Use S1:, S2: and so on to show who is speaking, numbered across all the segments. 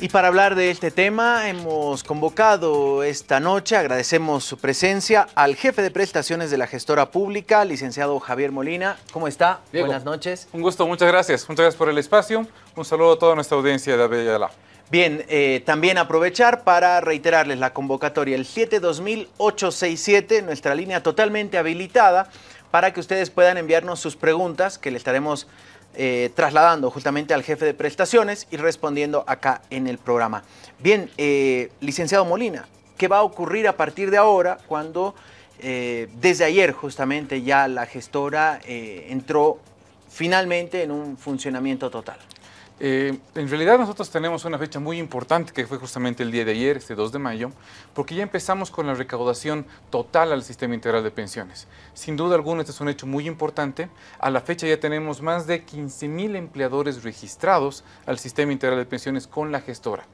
S1: Y para hablar de este tema hemos convocado esta noche, agradecemos su presencia al jefe de prestaciones de la gestora pública, licenciado Javier Molina. ¿Cómo está? Buenas noches.
S2: Un gusto, muchas gracias. Muchas gracias por el espacio. Un saludo a toda nuestra audiencia de Avellala.
S1: Bien, eh, también aprovechar para reiterarles la convocatoria, el 7200867, nuestra línea totalmente habilitada para que ustedes puedan enviarnos sus preguntas que le estaremos eh, trasladando justamente al jefe de prestaciones y respondiendo acá en el programa. Bien, eh, licenciado Molina, ¿qué va a ocurrir a partir de ahora cuando eh, desde ayer justamente ya la gestora entró finalmente en un funcionamiento total?
S2: Eh, en realidad nosotros tenemos una fecha muy importante que fue justamente el día de ayer, este 2 de mayo, porque ya empezamos con la recaudación total al sistema integral de pensiones. Sin duda alguna este es un hecho muy importante. A la fecha ya tenemos más de 15 mil empleadores registrados al sistema integral de pensiones con la gestora.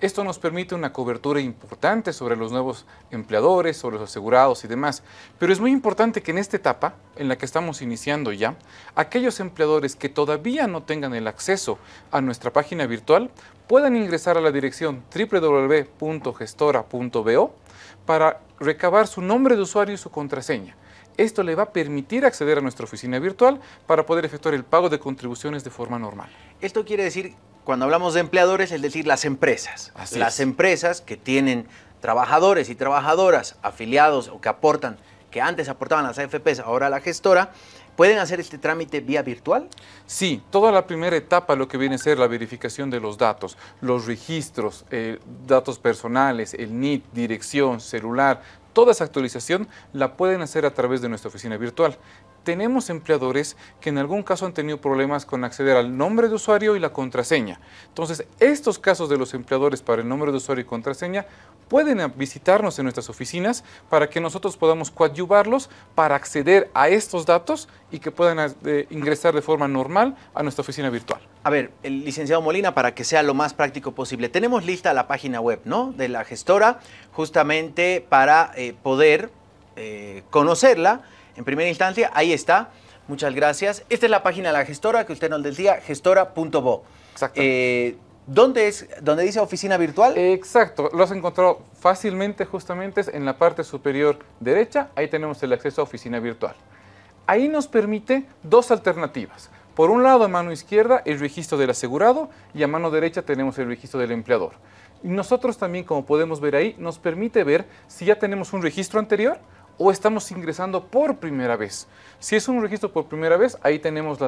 S2: Esto nos permite una cobertura importante sobre los nuevos empleadores, sobre los asegurados y demás. Pero es muy importante que en esta etapa, en la que estamos iniciando ya, aquellos empleadores que todavía no tengan el acceso a nuestra página virtual puedan ingresar a la dirección www.gestora.bo para recabar su nombre de usuario y su contraseña. Esto le va a permitir acceder a nuestra oficina virtual para poder efectuar el pago de contribuciones de forma normal.
S1: Esto quiere decir cuando hablamos de empleadores, es decir, las empresas. las empresas que tienen trabajadores y trabajadoras afiliados o que aportan, que antes aportaban las AFPs, ahora la gestora, ¿Pueden hacer este trámite vía virtual?
S2: Sí, toda la primera etapa lo que viene a ser la verificación de los datos, los registros, eh, datos personales, el NIT, dirección, celular, toda esa actualización la pueden hacer a través de nuestra oficina virtual tenemos empleadores que en algún caso han tenido problemas con acceder al nombre de usuario y la contraseña. Entonces, estos casos de los empleadores para el nombre de usuario y contraseña pueden visitarnos en nuestras oficinas para que nosotros podamos coadyuvarlos para acceder a estos datos y que puedan eh, ingresar de forma normal a nuestra oficina virtual.
S1: A ver, el licenciado Molina, para que sea lo más práctico posible, tenemos lista la página web, ¿no? De la gestora, justamente para eh, poder eh, conocerla en primera instancia, ahí está. Muchas gracias. Esta es la página de la gestora que usted nos decía, gestora.bo.
S2: Exacto.
S1: Eh, ¿Dónde es? ¿Dónde dice oficina virtual?
S2: Exacto, lo has encontrado fácilmente justamente en la parte superior derecha, ahí tenemos el acceso a oficina virtual. Ahí nos permite dos alternativas. Por un lado, a mano izquierda, el registro del asegurado y a mano derecha tenemos el registro del empleador. Nosotros también, como podemos ver ahí, nos permite ver si ya tenemos un registro anterior o estamos ingresando por primera vez. Si es un registro por primera vez, ahí tenemos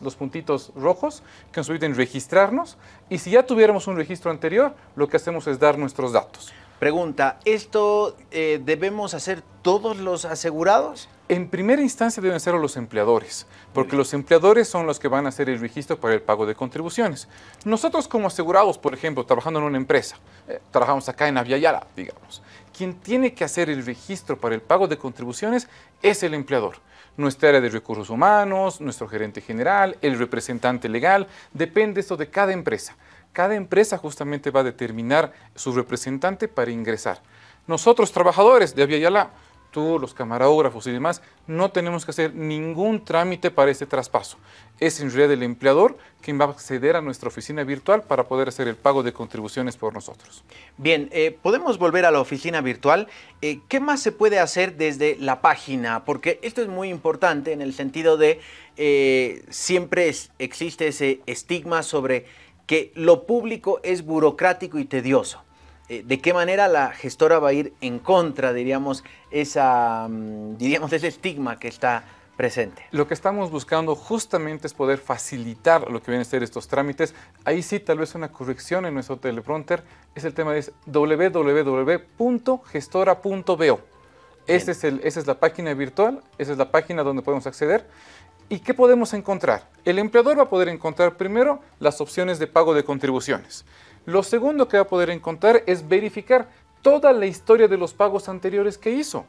S2: los puntitos rojos que nos permiten registrarnos y si ya tuviéramos un registro anterior, lo que hacemos es dar nuestros datos.
S1: Pregunta, ¿esto eh, debemos hacer todos los asegurados?
S2: En primera instancia deben ser los empleadores, porque los empleadores son los que van a hacer el registro para el pago de contribuciones. Nosotros como asegurados, por ejemplo, trabajando en una empresa, eh, trabajamos acá en Aviala, digamos, quien tiene que hacer el registro para el pago de contribuciones es el empleador. Nuestra área de recursos humanos, nuestro gerente general, el representante legal, depende esto de cada empresa. Cada empresa justamente va a determinar su representante para ingresar. Nosotros, trabajadores de Aviala, tú, los camarógrafos y demás, no tenemos que hacer ningún trámite para este traspaso. Es en realidad el empleador quien va a acceder a nuestra oficina virtual para poder hacer el pago de contribuciones por nosotros.
S1: Bien, eh, podemos volver a la oficina virtual. Eh, ¿Qué más se puede hacer desde la página? Porque esto es muy importante en el sentido de eh, siempre existe ese estigma sobre que lo público es burocrático y tedioso. Eh, de qué manera la gestora va a ir en contra, diríamos, esa, mm, diríamos, ese estigma que está presente.
S2: Lo que estamos buscando justamente es poder facilitar lo que vienen a ser estos trámites. Ahí sí, tal vez una corrección en nuestro teleprompter, es el tema de www.gestora.bo. Ese es esa es la página virtual, esa es la página donde podemos acceder. ¿Y qué podemos encontrar? El empleador va a poder encontrar primero las opciones de pago de contribuciones. Lo segundo que va a poder encontrar es verificar toda la historia de los pagos anteriores que hizo.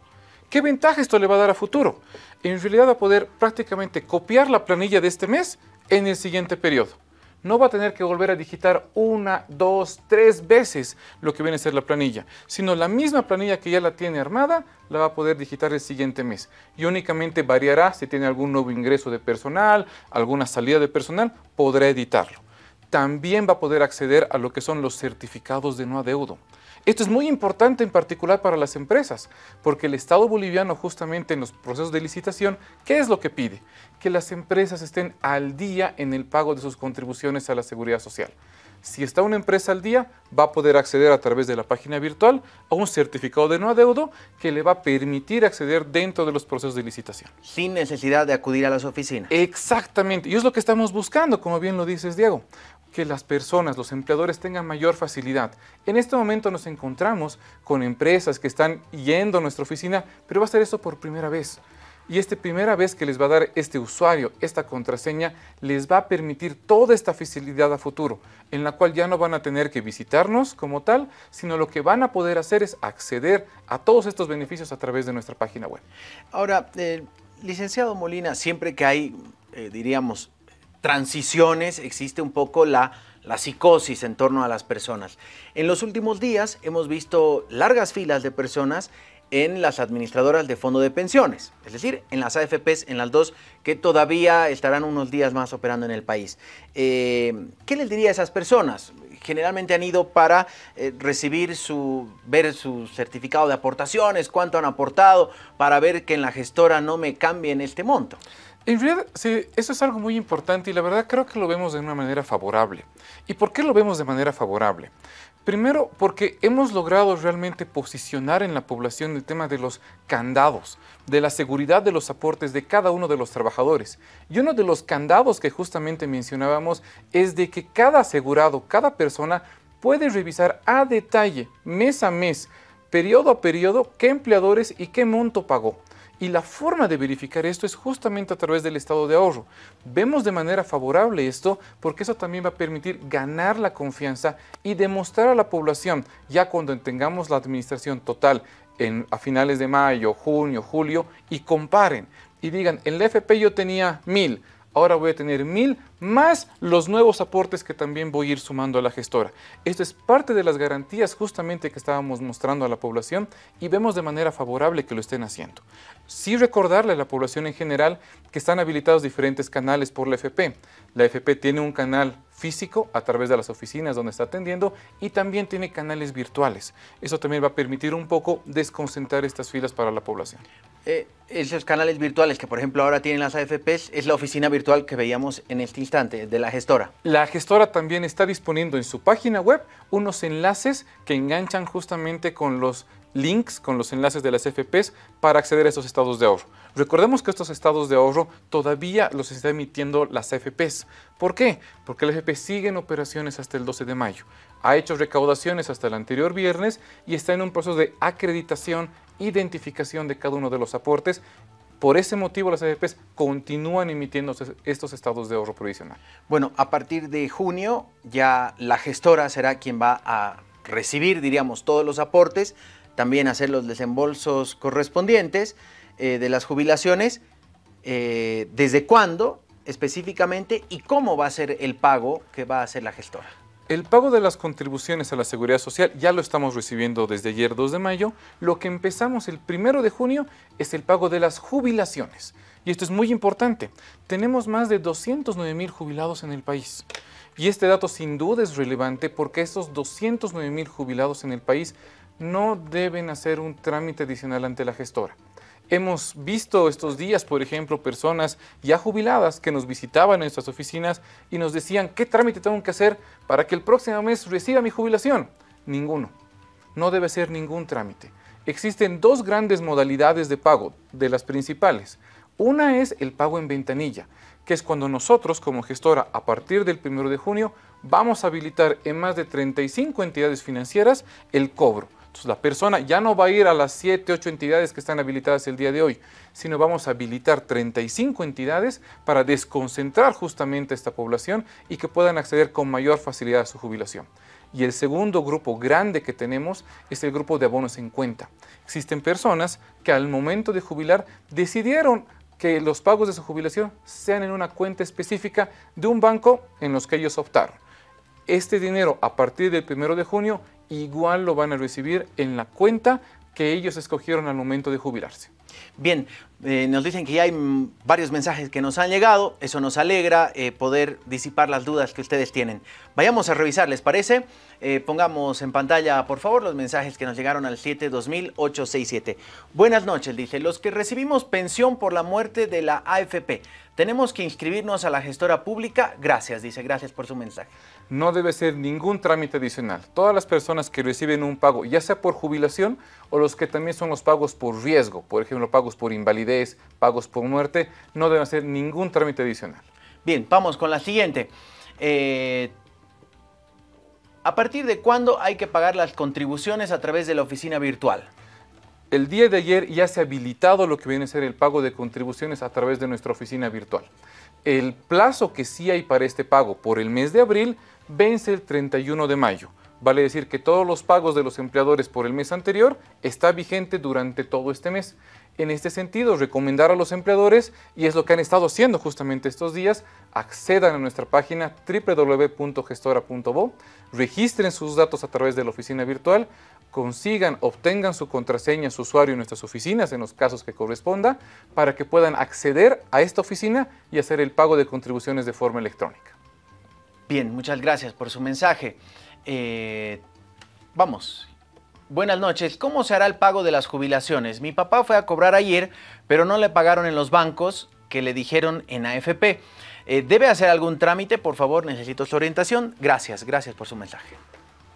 S2: ¿Qué ventaja esto le va a dar a futuro? En realidad va a poder prácticamente copiar la planilla de este mes en el siguiente periodo. No va a tener que volver a digitar una, dos, tres veces lo que viene a ser la planilla, sino la misma planilla que ya la tiene armada, la va a poder digitar el siguiente mes. Y únicamente variará si tiene algún nuevo ingreso de personal, alguna salida de personal, podrá editarlo. también va a poder acceder a lo que son los certificados de no adeudo. Esto es muy importante en particular para las empresas, porque el Estado boliviano justamente en los procesos de licitación, ¿qué es lo que pide? Que las empresas estén al día en el pago de sus contribuciones a la seguridad social. Si está una empresa al día, va a poder acceder a través de la página virtual a un certificado de no adeudo que le va a permitir acceder dentro de los procesos de licitación.
S1: Sin necesidad de acudir a las oficinas.
S2: Exactamente, y es lo que estamos buscando, como bien lo dices, Diego que las personas, los empleadores tengan mayor facilidad. En este momento nos encontramos con empresas que están yendo a nuestra oficina, pero va a ser eso por primera vez. Y esta primera vez que les va a dar este usuario, esta contraseña, les va a permitir toda esta facilidad a futuro, en la cual ya no van a tener que visitarnos como tal, sino lo que van a poder hacer es acceder a todos estos beneficios a través de nuestra página web.
S1: Ahora, eh, licenciado Molina, siempre que hay, eh, diríamos, transiciones, existe un poco la, la psicosis en torno a las personas. En los últimos días hemos visto largas filas de personas en las administradoras de fondo de pensiones, es decir, en las AFPs, en las dos que todavía estarán unos días más operando en el país. Eh, ¿Qué les diría a esas personas? Generalmente han ido para eh, recibir su, ver su certificado de aportaciones, cuánto han aportado, para ver que en la gestora no me cambien este monto.
S2: En realidad, sí, eso es algo muy importante y la verdad creo que lo vemos de una manera favorable. ¿Y por qué lo vemos de manera favorable? Primero, porque hemos logrado realmente posicionar en la población el tema de los candados, de la seguridad de los aportes de cada uno de los trabajadores. Y uno de los candados que justamente mencionábamos es de que cada asegurado, cada persona puede revisar a detalle, mes a mes, periodo a periodo, qué empleadores y qué monto pagó. Y la forma de verificar esto es justamente a través del estado de ahorro. Vemos de manera favorable esto porque eso también va a permitir ganar la confianza y demostrar a la población, ya cuando tengamos la administración total a finales de mayo, junio, julio, y comparen y digan, en la FP yo tenía mil, ahora voy a tener mil más los nuevos aportes que también voy a ir sumando a la gestora. Esto es parte de las garantías justamente que estábamos mostrando a la población y vemos de manera favorable que lo estén haciendo. Sí recordarle a la población en general que están habilitados diferentes canales por la FP. La FP tiene un canal físico a través de las oficinas donde está atendiendo y también tiene canales virtuales. Eso también va a permitir un poco desconcentrar estas filas para la población.
S1: Eh, esos canales virtuales que por ejemplo ahora tienen las AFPs es la oficina virtual que veíamos en este instante de la gestora.
S2: La gestora también está disponiendo en su página web unos enlaces que enganchan justamente con los links con los enlaces de las FPs para acceder a estos estados de ahorro. Recordemos que estos estados de ahorro todavía los está emitiendo las FPs. ¿Por qué? Porque la FP sigue en operaciones hasta el 12 de mayo. Ha hecho recaudaciones hasta el anterior viernes y está en un proceso de acreditación, identificación de cada uno de los aportes por ese motivo las AFPs continúan emitiendo estos estados de ahorro provisional.
S1: Bueno, a partir de junio ya la gestora será quien va a recibir, diríamos, todos los aportes también hacer los desembolsos correspondientes eh, de las jubilaciones, eh, desde cuándo específicamente y cómo va a ser el pago que va a hacer la gestora.
S2: El pago de las contribuciones a la seguridad social ya lo estamos recibiendo desde ayer 2 de mayo. Lo que empezamos el primero de junio es el pago de las jubilaciones. Y esto es muy importante. Tenemos más de 209 mil jubilados en el país. Y este dato sin duda es relevante porque estos 209 mil jubilados en el país no deben hacer un trámite adicional ante la gestora. Hemos visto estos días, por ejemplo, personas ya jubiladas que nos visitaban en nuestras oficinas y nos decían, ¿qué trámite tengo que hacer para que el próximo mes reciba mi jubilación? Ninguno. No debe ser ningún trámite. Existen dos grandes modalidades de pago, de las principales. Una es el pago en ventanilla, que es cuando nosotros como gestora a partir del 1 de junio vamos a habilitar en más de 35 entidades financieras el cobro la persona ya no va a ir a las 7, 8 entidades que están habilitadas el día de hoy, sino vamos a habilitar 35 entidades para desconcentrar justamente esta población y que puedan acceder con mayor facilidad a su jubilación. Y el segundo grupo grande que tenemos es el grupo de abonos en cuenta. Existen personas que al momento de jubilar decidieron que los pagos de su jubilación sean en una cuenta específica de un banco en los que ellos optaron. Este dinero a partir del 1 de junio igual lo van a recibir en la cuenta que ellos escogieron al momento de jubilarse.
S1: Bien, eh, nos dicen que ya hay varios mensajes que nos han llegado, eso nos alegra eh, poder disipar las dudas que ustedes tienen. Vayamos a revisar, ¿les parece? Eh, pongamos en pantalla, por favor, los mensajes que nos llegaron al 7200867. Buenas noches, dice, los que recibimos pensión por la muerte de la AFP, tenemos que inscribirnos a la gestora pública. Gracias, dice, gracias por su mensaje.
S2: No debe ser ningún trámite adicional. Todas las personas que reciben un pago, ya sea por jubilación o los que también son los pagos por riesgo, por ejemplo, pagos por invalidez, pagos por muerte, no deben hacer ningún trámite adicional.
S1: Bien, vamos con la siguiente. Eh, ¿A partir de cuándo hay que pagar las contribuciones a través de la oficina virtual?
S2: El día de ayer ya se ha habilitado lo que viene a ser el pago de contribuciones a través de nuestra oficina virtual. El plazo que sí hay para este pago por el mes de abril vence el 31 de mayo. Vale decir que todos los pagos de los empleadores por el mes anterior está vigente durante todo este mes. En este sentido, recomendar a los empleadores, y es lo que han estado haciendo justamente estos días, accedan a nuestra página www.gestora.bo, registren sus datos a través de la oficina virtual, consigan, obtengan su contraseña, su usuario en nuestras oficinas en los casos que corresponda, para que puedan acceder a esta oficina y hacer el pago de contribuciones de forma electrónica.
S1: Bien, muchas gracias por su mensaje. Eh, vamos. Buenas noches. ¿Cómo se hará el pago de las jubilaciones? Mi papá fue a cobrar ayer, pero no le pagaron en los bancos que le dijeron en AFP. Eh, ¿Debe hacer algún trámite? Por favor, necesito su orientación. Gracias, gracias por su mensaje.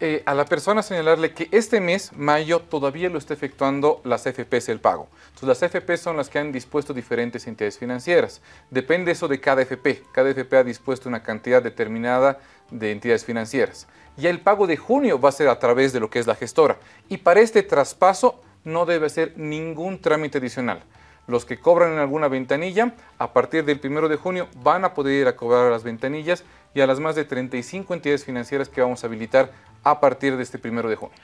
S2: Eh, a la persona señalarle que este mes, mayo, todavía lo está efectuando las FPs el pago. Las FPs son las que han dispuesto diferentes entidades financieras. Depende eso de cada FP. Cada FP ha dispuesto una cantidad determinada de entidades financieras. Ya el pago de junio va a ser a través de lo que es la gestora. Y para este traspaso no debe hacer ningún trámite adicional. Los que cobran en alguna ventanilla, a partir del 1 de junio van a poder ir a cobrar a las ventanillas y a las más de 35 entidades financieras que vamos a habilitar a partir de este primero de junio.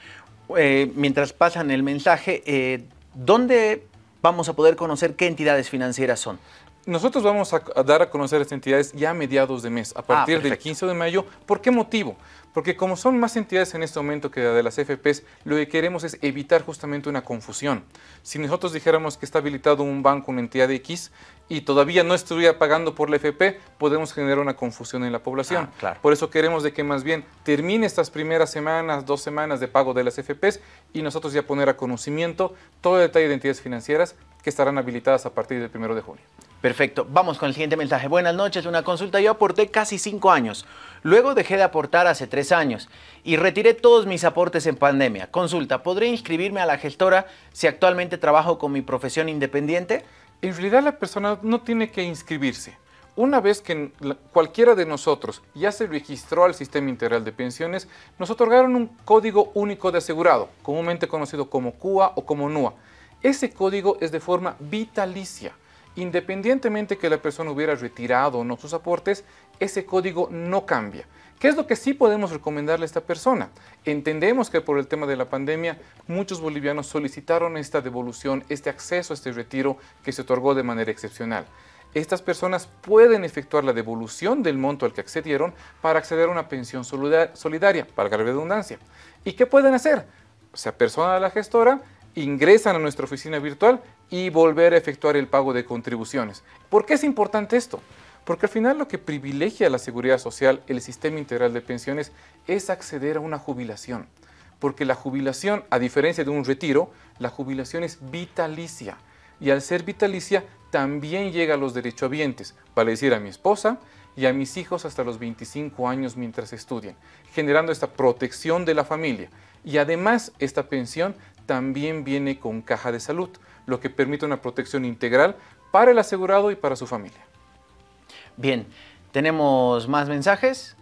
S1: Eh, mientras pasan el mensaje, eh, ¿dónde vamos a poder conocer qué entidades financieras son?
S2: Nosotros vamos a, dar a conocer estas entidades ya a mediados de mes, a partir ah, del 15 de mayo. ¿Por qué motivo? Porque como son más entidades en este momento que de las FPs, lo que queremos es evitar justamente una confusión. Si nosotros dijéramos que está habilitado un banco, una entidad X, y todavía no estuviera pagando por la FP, podemos generar una confusión en la población. Ah, por eso queremos de que más bien termine estas primeras semanas, dos semanas de pago de las FPs y nosotros ya poner a conocimiento todo el detalle de entidades financieras que estarán habilitadas a partir del 1 de junio.
S1: Perfecto, vamos con el siguiente mensaje. Buenas noches, una consulta. Yo aporté casi cinco años, luego dejé de aportar hace tres años y retiré todos mis aportes en pandemia. Consulta, ¿podré inscribirme a la gestora si actualmente trabajo con mi profesión independiente?
S2: En realidad la persona no tiene que inscribirse. Una vez que cualquiera de nosotros ya se registró al Sistema Integral de Pensiones, nos otorgaron un código único de asegurado, comúnmente conocido como CUA o como NUA. Ese código es de forma vitalicia independientemente que la persona hubiera retirado o no sus aportes, ese código no cambia. ¿Qué es lo que sí podemos recomendarle a esta persona? Entendemos que por el tema de la pandemia muchos bolivianos solicitaron esta devolución, este acceso a este retiro que se otorgó de manera excepcional. Estas personas pueden efectuar la devolución del monto al que accedieron para acceder a una pensión solidaria, para la redundancia. ¿Y qué pueden hacer? Se apersonan a la gestora, ingresan a nuestra oficina virtual y volver a efectuar el pago de contribuciones. ¿Por qué es importante esto? Porque al final lo que privilegia la seguridad social, el sistema integral de pensiones, es acceder a una jubilación. Porque la jubilación, a diferencia de un retiro, la jubilación es vitalicia. Y al ser vitalicia, también llega a los derechohabientes, para decir a mi esposa y a mis hijos hasta los 25 años mientras estudian, generando esta protección de la familia. Y además, esta pensión también viene con caja de salud, lo que permite una protección integral para el asegurado y para su familia.
S1: Bien, tenemos más mensajes.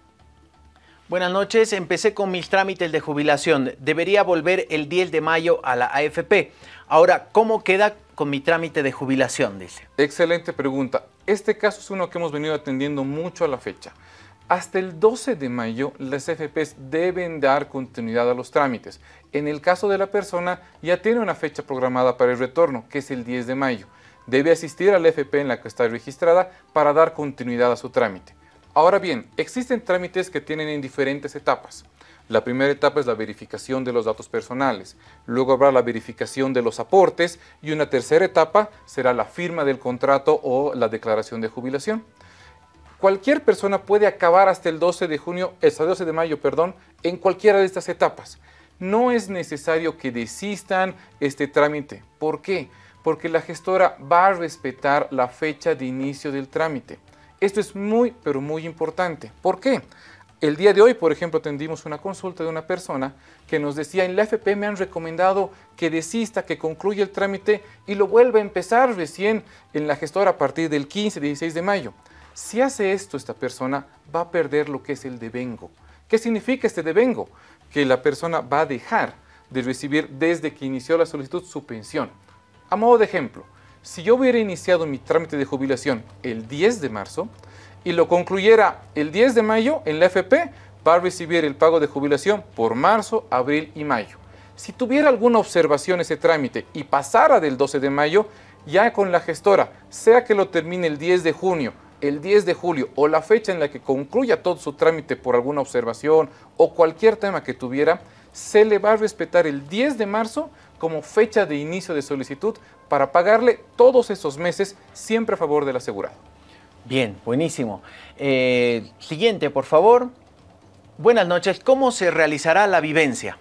S1: Buenas noches, empecé con mis trámites de jubilación. Debería volver el 10 de mayo a la AFP. Ahora, ¿cómo queda con mi trámite de jubilación? Dice.
S2: Excelente pregunta. Este caso es uno que hemos venido atendiendo mucho a la fecha. Hasta el 12 de mayo, las FPs deben dar continuidad a los trámites. En el caso de la persona, ya tiene una fecha programada para el retorno, que es el 10 de mayo. Debe asistir al FP en la que está registrada para dar continuidad a su trámite. Ahora bien, existen trámites que tienen en diferentes etapas. La primera etapa es la verificación de los datos personales, luego habrá la verificación de los aportes y una tercera etapa será la firma del contrato o la declaración de jubilación. Cualquier persona puede acabar hasta el 12 de junio, hasta el 12 de mayo, perdón, en cualquiera de estas etapas. No es necesario que desistan este trámite. ¿Por qué? Porque la gestora va a respetar la fecha de inicio del trámite. Esto es muy, pero muy importante. ¿Por qué? El día de hoy, por ejemplo, atendimos una consulta de una persona que nos decía, en la FP me han recomendado que desista, que concluya el trámite y lo vuelva a empezar recién en la gestora a partir del 15, 16 de mayo. Si hace esto esta persona, va a perder lo que es el devengo. ¿Qué significa este devengo? Que la persona va a dejar de recibir desde que inició la solicitud su pensión. A modo de ejemplo, si yo hubiera iniciado mi trámite de jubilación el 10 de marzo, y lo concluyera el 10 de mayo en la FP, va a recibir el pago de jubilación por marzo, abril y mayo. Si tuviera alguna observación ese trámite y pasara del 12 de mayo, ya con la gestora, sea que lo termine el 10 de junio, el 10 de julio o la fecha en la que concluya todo su trámite por alguna observación o cualquier tema que tuviera, se le va a respetar el 10 de marzo como fecha de inicio de solicitud para pagarle todos esos meses siempre a favor del asegurado.
S1: Bien, buenísimo. Eh, siguiente, por favor. Buenas noches. ¿Cómo se realizará la vivencia?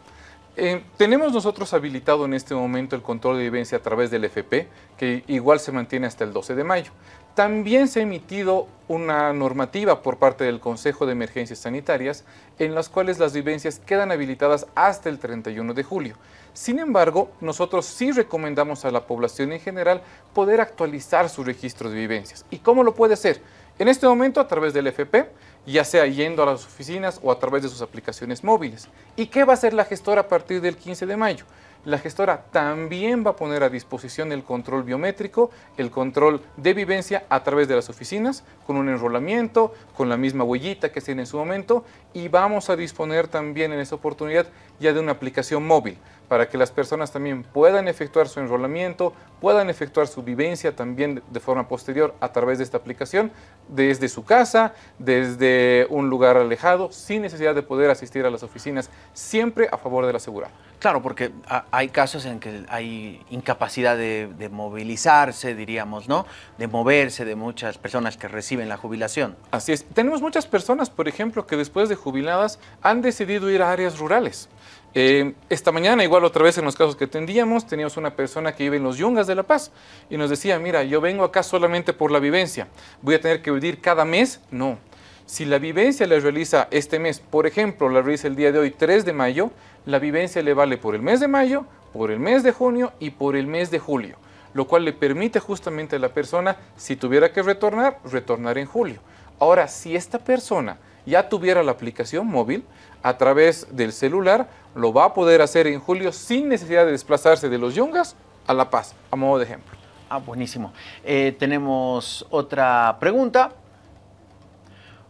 S2: Eh, tenemos nosotros habilitado en este momento el control de vivencia a través del FP, que igual se mantiene hasta el 12 de mayo. También se ha emitido una normativa por parte del Consejo de Emergencias Sanitarias en las cuales las vivencias quedan habilitadas hasta el 31 de julio. Sin embargo, nosotros sí recomendamos a la población en general poder actualizar su registro de vivencias. ¿Y cómo lo puede hacer? En este momento a través del FP, ya sea yendo a las oficinas o a través de sus aplicaciones móviles. ¿Y qué va a hacer la gestora a partir del 15 de mayo? La gestora también va a poner a disposición el control biométrico, el control de vivencia a través de las oficinas, con un enrolamiento, con la misma huellita que tiene en su momento, y vamos a disponer también en esa oportunidad ya de una aplicación móvil para que las personas también puedan efectuar su enrolamiento, puedan efectuar su vivencia también de forma posterior a través de esta aplicación, desde su casa, desde un lugar alejado, sin necesidad de poder asistir a las oficinas, siempre a favor de la seguridad.
S1: Claro, porque hay casos en que hay incapacidad de, de, movilizarse, diríamos, ¿no? De moverse de muchas personas que reciben la jubilación.
S2: Así es. Tenemos muchas personas, por ejemplo, que después de jubiladas han decidido ir a áreas rurales. Eh, esta mañana, igual otra vez en los casos que atendíamos, teníamos una persona que vive en los Yungas de La Paz y nos decía, mira, yo vengo acá solamente por la vivencia, voy a tener que vivir cada mes. No. Si la vivencia la realiza este mes, por ejemplo, la realiza el día de hoy, 3 de mayo, la vivencia le vale por el mes de mayo, por el mes de junio y por el mes de julio, lo cual le permite justamente a la persona, si tuviera que retornar, retornar en julio. Ahora, si esta persona ya tuviera la aplicación móvil, a través del celular, lo va a poder hacer en julio sin necesidad de desplazarse de los Yungas a La Paz, a modo de ejemplo.
S1: Ah, buenísimo. Eh, tenemos otra pregunta.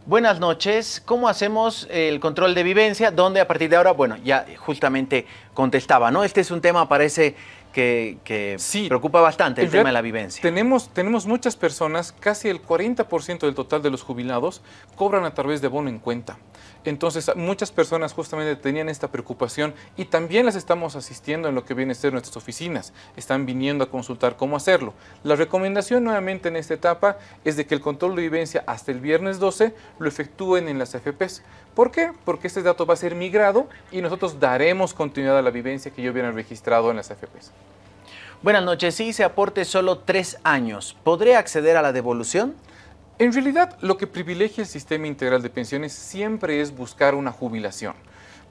S1: Buenas noches. ¿Cómo hacemos el control de vivencia? Donde a partir de ahora, bueno, ya justamente contestaba, ¿no? Este es un tema, parece que, sí, preocupa bastante el tema de la vivencia.
S2: Tenemos, tenemos muchas personas, casi el 40% del total de los jubilados cobran a través de bono en cuenta. Entonces, muchas personas justamente tenían esta preocupación y también las estamos asistiendo en lo que viene a ser nuestras oficinas. Están viniendo a consultar cómo hacerlo. La recomendación nuevamente en esta etapa es de que el control de vivencia hasta el viernes 12 lo efectúen en las FPs. ¿Por qué? Porque este dato va a ser migrado y nosotros daremos continuidad a la vivencia que yo hubiera registrado en las FPs.
S1: Buenas noches. Si se aporte solo tres años, ¿podré acceder a la devolución?
S2: En realidad, lo que privilegia el sistema integral de pensiones siempre es buscar una jubilación.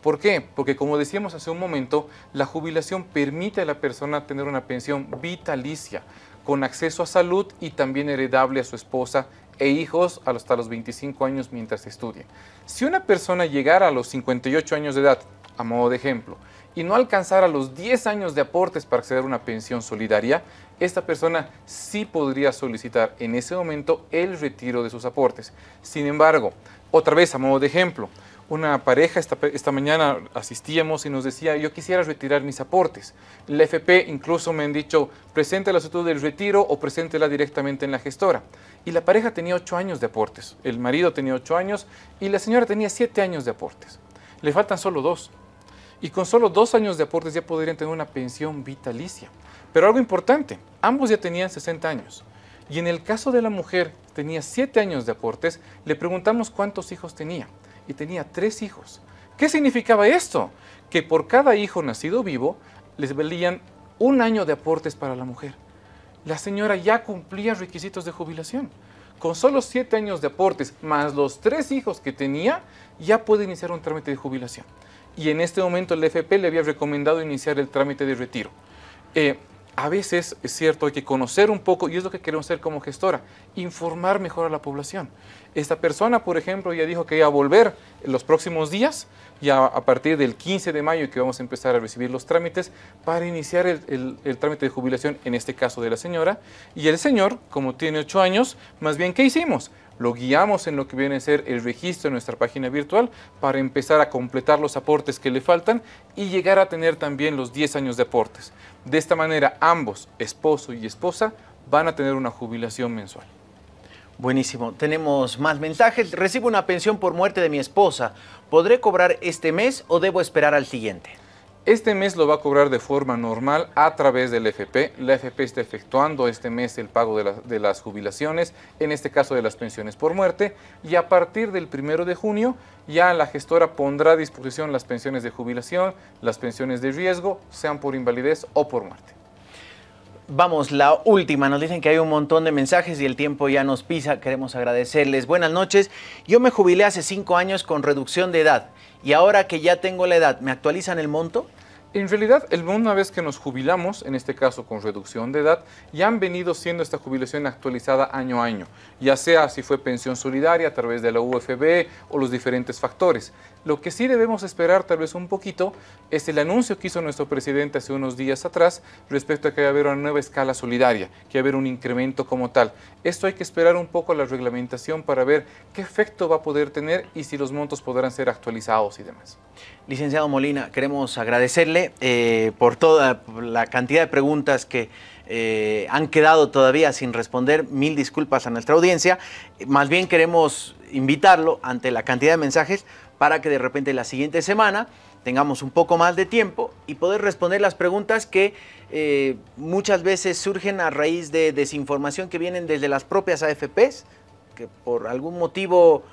S2: ¿Por qué? Porque como decíamos hace un momento, la jubilación permite a la persona tener una pensión vitalicia, con acceso a salud y también heredable a su esposa e hijos hasta los 25 años mientras estudie. Si una persona llegara a los 58 años de edad, a modo de ejemplo, y no alcanzara los 10 años de aportes para acceder a una pensión solidaria, esta persona sí podría solicitar en ese momento el retiro de sus aportes. Sin embargo, otra vez a modo de ejemplo, una pareja esta, mañana asistíamos y nos decía, yo quisiera retirar mis aportes. La FP incluso me han dicho, presente la solicitud del retiro o preséntela directamente en la gestora. Y la pareja tenía 8 años de aportes, el marido tenía 8 años y la señora tenía 7 años de aportes. le faltan solo dos. Y con solo dos años de aportes ya podrían tener una pensión vitalicia. Pero algo importante, ambos ya tenían 60 años. Y en el caso de la mujer, tenía 7 años de aportes, le preguntamos cuántos hijos tenía. Y tenía tres hijos. ¿Qué significaba esto? Que por cada hijo nacido vivo, les valían un año de aportes para la mujer. La señora ya cumplía requisitos de jubilación. Con solo 7 años de aportes, más los tres hijos que tenía, ya puede iniciar un trámite de jubilación. Y en este momento el FP le había recomendado iniciar el trámite de retiro. Eh, a veces es cierto, hay que conocer un poco, y es lo que queremos hacer como gestora, informar mejor a la población. Esta persona, por ejemplo, ya dijo que iba a volver en los próximos días, ya a partir del 15 de mayo que vamos a empezar a recibir los trámites para iniciar el, trámite de jubilación, en este caso de la señora. Y el señor, como tiene 8 años, más bien, ¿qué hicimos? lo guiamos en lo que viene a ser el registro en nuestra página virtual para empezar a completar los aportes que le faltan y llegar a tener también los 10 años de aportes. De esta manera, ambos, esposo y esposa, van a tener una jubilación mensual.
S1: Buenísimo. Tenemos más mensajes. Recibo una pensión por muerte de mi esposa. ¿Podré cobrar este mes o debo esperar al siguiente?
S2: Este mes lo va a cobrar de forma normal a través del FP. La FP está efectuando este mes el pago de, las jubilaciones, en este caso de las pensiones por muerte, y a partir del primero de junio ya la gestora pondrá a disposición las pensiones de jubilación, las pensiones de riesgo, sean por invalidez o por muerte.
S1: Vamos, la última. Nos dicen que hay un montón de mensajes y el tiempo ya nos pisa. Queremos agradecerles. Buenas noches. Yo me jubilé hace cinco años con reducción de edad y ahora que ya tengo la edad, ¿me actualizan el monto?
S2: En realidad, el, una vez que nos jubilamos, en este caso con reducción de edad, ya han venido siendo esta jubilación actualizada año a año, ya sea si fue pensión solidaria a través de la UFB o los diferentes factores. Lo que sí debemos esperar tal vez un poquito es el anuncio que hizo nuestro presidente hace unos días atrás respecto a que va a haber una nueva escala solidaria, que va a haber un incremento como tal. Esto hay que esperar un poco a la reglamentación para ver qué efecto va a poder tener y si los montos podrán ser actualizados y demás.
S1: Licenciado Molina, queremos agradecerle eh, por toda la cantidad de preguntas que eh, han quedado todavía sin responder. Mil disculpas a nuestra audiencia. Más bien queremos invitarlo ante la cantidad de mensajes para que de repente la siguiente semana tengamos un poco más de tiempo y poder responder las preguntas que eh, muchas veces surgen a raíz de desinformación que vienen desde las propias AFPs, que por algún motivo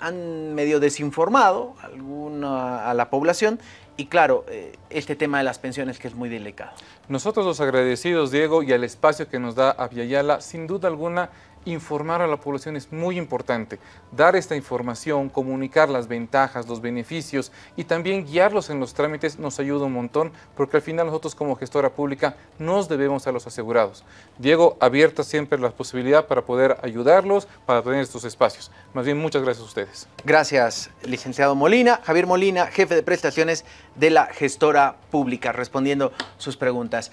S1: han medio desinformado alguna, a la población y claro, eh, este tema de las pensiones que es muy delicado.
S2: Nosotros los agradecidos, Diego, y al espacio que nos da Aviala, sin duda alguna informar a la población es muy importante. Dar esta información, comunicar las ventajas, los beneficios y también guiarlos en los trámites nos ayuda un montón porque al final nosotros como gestora pública nos debemos a los asegurados. Diego, abierta siempre la posibilidad para poder ayudarlos, para tener estos espacios. Más bien, muchas gracias a ustedes.
S1: Gracias, licenciado Molina. Javier Molina, jefe de prestaciones de la gestora pública, respondiendo sus preguntas.